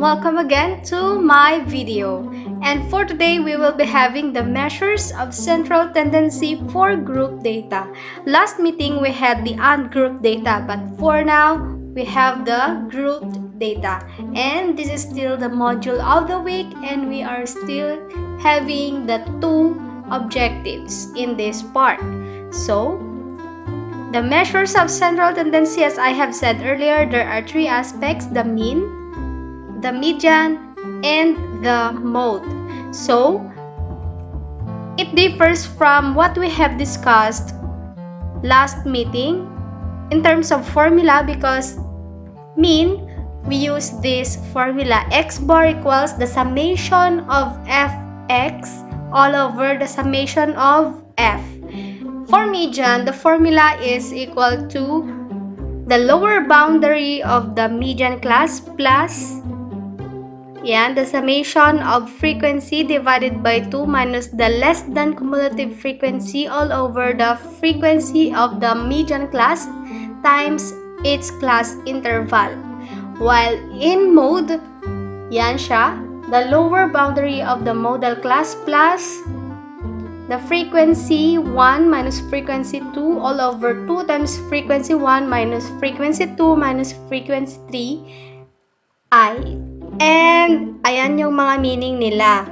Welcome again to my video. And for today, we will be having the measures of central tendency for group data. Last meeting, we had the ungrouped data, but for now, we have the grouped data. And this is still the module of the week and we are still having the two objectives in this part. So, the measures of central tendency, as I have said earlier, there are three aspects, the mean, the median, and the mode. So, it differs from what we have discussed last meeting in terms of formula because mean, we use this formula x bar equals the summation of fx all over the summation of f. For median, the formula is equal to the lower boundary of the median class plus yan, the summation of frequency divided by 2 minus the less than cumulative frequency all over the frequency of the median class times its class interval. While in mode, yan siya, the lower boundary of the modal class plus the frequency 1 minus frequency 2 all over 2 times frequency 1 minus frequency 2 minus frequency 3 i. And ayan yung mga meaning nila.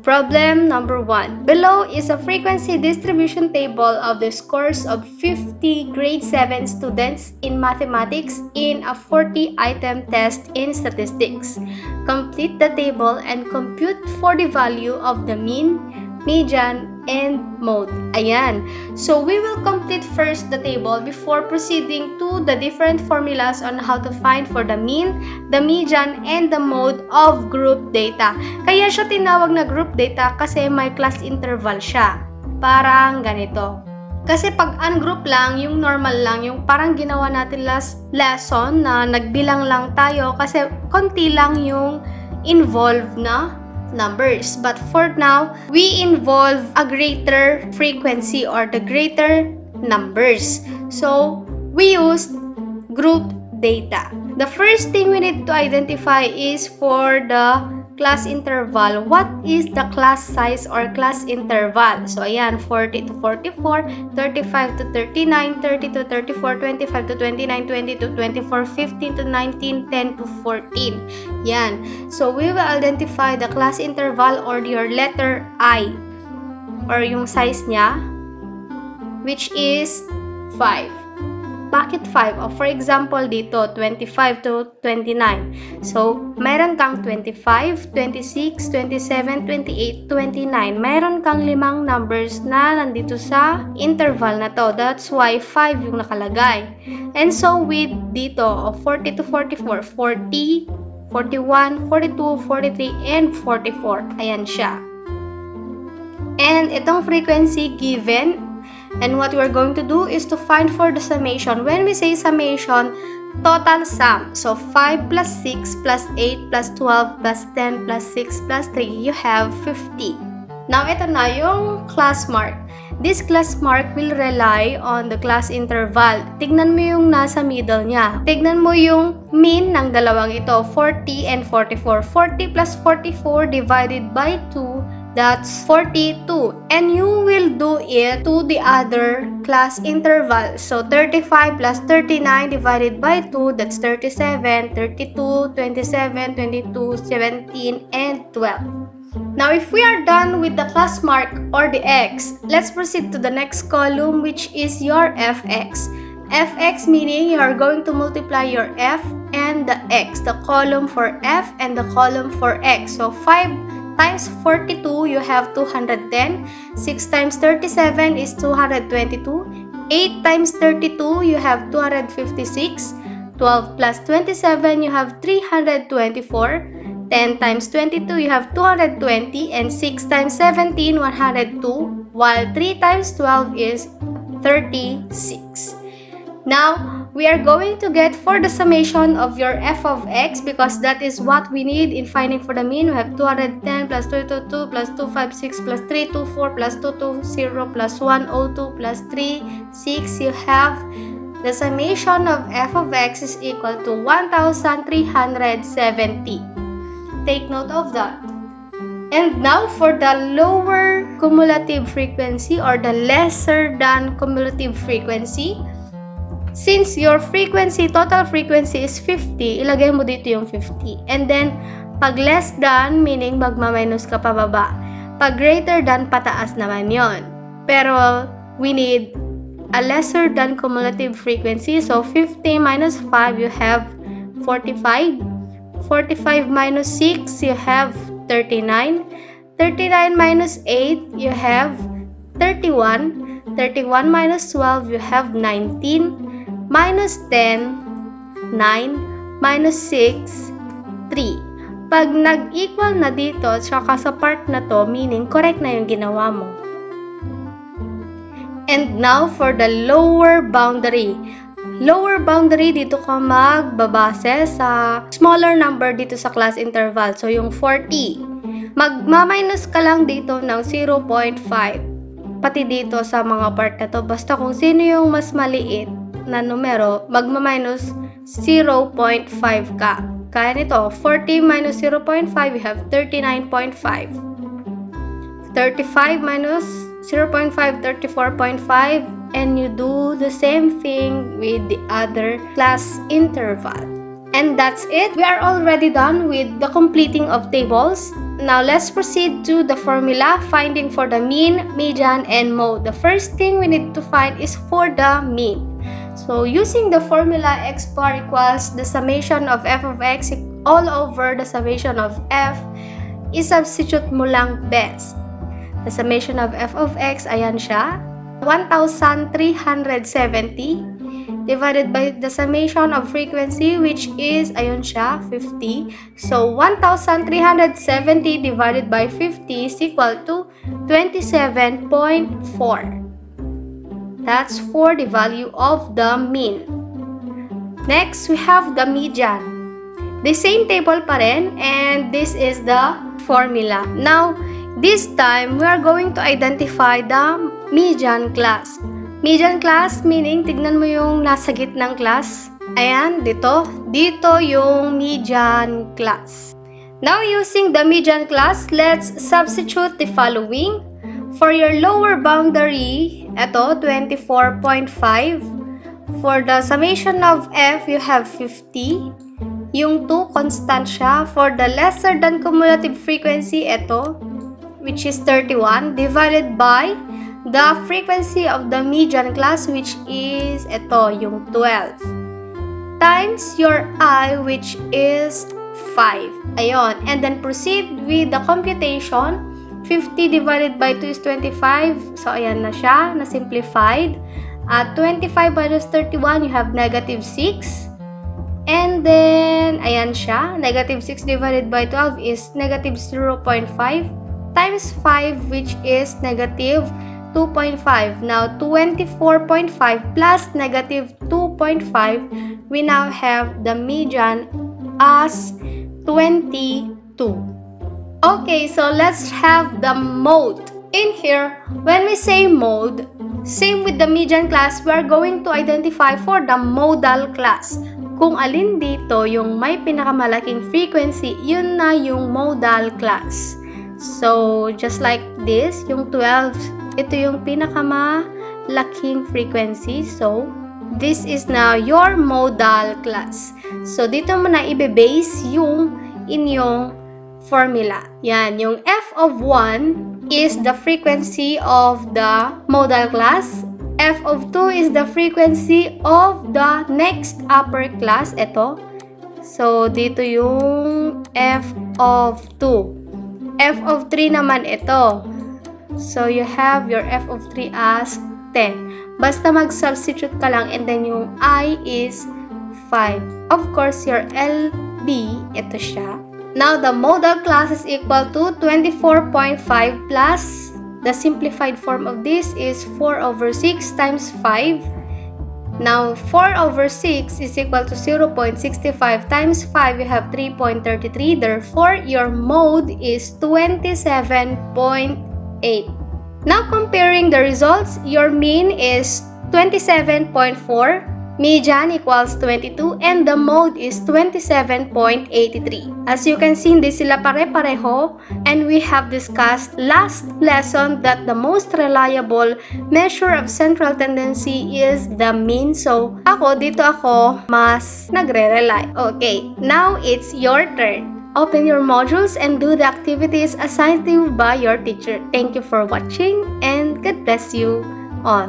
Problem number 1. Below is a frequency distribution table of the scores of 50 grade 7 students in mathematics in a 40-item test in statistics. Complete the table and compute for the value of the mean, median, and mode. Ayan. So, we will complete first the table before proceeding to the different formulas on how to find for the mean, the median, and the mode of group data. Kaya siya tinawag na group data kasi may class interval siya. Parang ganito. Kasi pag ungroup lang, yung normal lang, yung parang ginawa natin last lesson na nagbilang lang tayo kasi konti lang yung involved na numbers. But for now, we involve a greater frequency or the greater numbers. So, we use group data. The first thing we need to identify is for the class interval. What is the class size or class interval? So, ayan, 40 to 44, 35 to 39, 30 to 34, 25 to 29, 20 to 24, 15 to 19, 10 to 14. Yan. So, we will identify the class interval or your letter I or yung size niya which is 5. Bakit 5? O, for example, dito, 25 to 29. So, meron kang 25, 26, 27, 28, 29. Meron kang limang numbers na nandito sa interval na to. That's why 5 yung nakalagay. And so, with dito, o 40 to 44, 40, 41, 42, 43, and 44. Ayan siya. And itong frequency given And what we're going to do is to find for the summation. When we say summation, total sum. So 5 plus 6 plus 8 plus 12 plus 10 plus 6 plus 3, you have 50. Now, ito na yung class mark. This class mark will rely on the class interval. Tignan mo yung nasa middle niya. Tignan mo yung mean ng dalawang ito, 40 and 44. 40 plus 44 divided by 2 That's 42. And you will do it to the other class interval. So 35 plus 39 divided by 2, that's 37, 32, 27, 22, 17, and 12. Now, if we are done with the class mark or the x, let's proceed to the next column which is your fx. fx meaning you are going to multiply your f and the x, the column for f and the column for x. So 5 times 42, you have 210. 6 times 37 is 222. 8 times 32, you have 256. 12 plus 27, you have 324. 10 times 22, you have 220. And 6 times 17, 102. While 3 times 12 is 36. Now, we are going to get for the summation of your f of x because that is what we need in finding for the mean. We have 210 plus 222 plus 256 plus 324 plus 220 plus 102 plus 36. You have the summation of f of x is equal to 1,370. Take note of that. And now for the lower cumulative frequency or the lesser than cumulative frequency, since your frequency, total frequency is 50, ilagay mo dito yung 50. And then, pag less than, meaning magma-minus ka pababa. Pag greater than, pataas naman yon. Pero, we need a lesser than cumulative frequency. So, 50 minus 5, you have 45. 45 minus 6, you have 39. 39 minus 8, you have 31. 31 minus 12, you have 19. Minus 10, 9. Minus 6, 3. Pag nag-equal na dito, tsaka sa part na to, meaning correct na yung ginawa mo. And now for the lower boundary. Lower boundary, dito ka magbabase sa smaller number dito sa class interval. So, yung 40. Magma-minus ka lang dito ng 0.5. Pati dito sa mga part na to. Basta kung sino yung mas maliit na numero, magma-minus 0.5 ka. Kaya nito, 40 minus 0.5, we have 39.5. 35 minus 0.5, 34.5, and you do the same thing with the other class interval. And that's it. We are already done with the completing of tables. Now let's proceed to the formula finding for the mean, median, and mode. The first thing we need to find is for the mean. So using the formula x bar equals the summation of f of x all over the summation of f, isubstitute mo lang best. The summation of f of x, ayan siya. 1,370 divided by the summation of frequency which is, ayun siya, 50. So, 1,370 divided by 50 is equal to 27.4. That's for the value of the mean. Next, we have the median. The same table pa rin and this is the formula. Now, This time, we are going to identify the median class. Median class meaning, tignan mo yung nasa gitnang class. Ayan, dito. Dito yung median class. Now, using the median class, let's substitute the following. For your lower boundary, ito, 24.5. For the summation of f, you have 50. Yung 2, constant siya. For the lesser than cumulative frequency, ito, which is 31 divided by the frequency of the median class which is ito yung 12 times your i which is 5 ayon and then proceed with the computation 50 divided by 2 is 25 so ayan na siya na simplified at 25 minus 31 you have negative 6 and then ayan siya negative 6 divided by 12 is negative 0.5 times 5 which is negative 2.5. Now 24.5 plus negative 2.5 we now have the median as 22. Okay, so let's have the mode. In here, when we say mode, same with the median class, we are going to identify for the modal class. Kung alin dito yung may pinakamalaking frequency, yun na yung modal class. So, just like this, yung 12, ito yung pinakamalaking frequency. So, this is now your modal class. So, dito mo na ibe-base yung inyong formula. Yan, yung f of 1 is the frequency of the modal class. f of 2 is the frequency of the next upper class. Ito. So, dito yung f of 2 f of 3 naman ito. So, you have your f of 3 as 10. Basta mag-substitute ka lang and then yung i is 5. Of course, your LB, ito siya. Now, the modal class is equal to 24.5 plus the simplified form of this is 4 over 6 times 5 Now, 4 over 6 is equal to 0.65 times 5, you have 3.33. Therefore, your mode is 27.8. Now, comparing the results, your mean is 27.4, median equals 22, and the mode is 27.83. As you can see, hindi sila pare-pareho, and we have discussed last lesson that the most reliable measure of central tendency is the mean. So, ako, dito ako mas nagre-rely. Okay, now it's your turn. Open your modules and do the activities assigned to you by your teacher. Thank you for watching and God bless you all.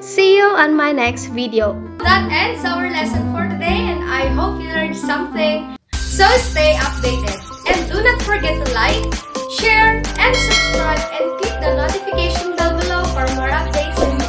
See you on my next video. That ends our lesson for today and I hope you learned something. So stay updated and do not forget to like, share, and subscribe and click the notification bell below for more updates